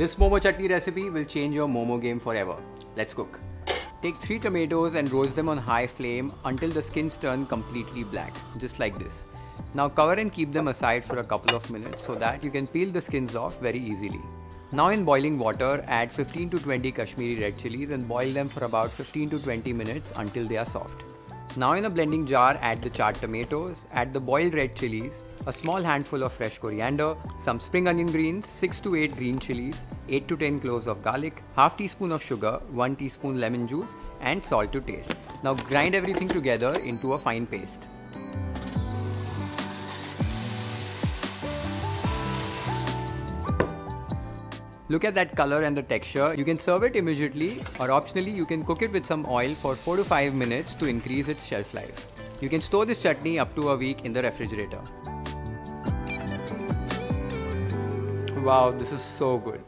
This momo chutney recipe will change your momo game forever. Let's cook. Take 3 tomatoes and roast them on high flame until the skins turn completely black, just like this. Now cover and keep them aside for a couple of minutes so that you can peel the skins off very easily. Now in boiling water, add 15 to 20 Kashmiri red chilies and boil them for about 15 to 20 minutes until they are soft. Now in a blending jar, add the charred tomatoes, add the boiled red chilies, a small handful of fresh coriander, some spring onion greens, 6 to 8 green chilies, 8 to 10 cloves of garlic, half teaspoon of sugar, 1 teaspoon lemon juice and salt to taste. Now grind everything together into a fine paste. Look at that color and the texture. You can serve it immediately or optionally you can cook it with some oil for 4 to 5 minutes to increase its shelf life. You can store this chutney up to a week in the refrigerator. Wow, this is so good.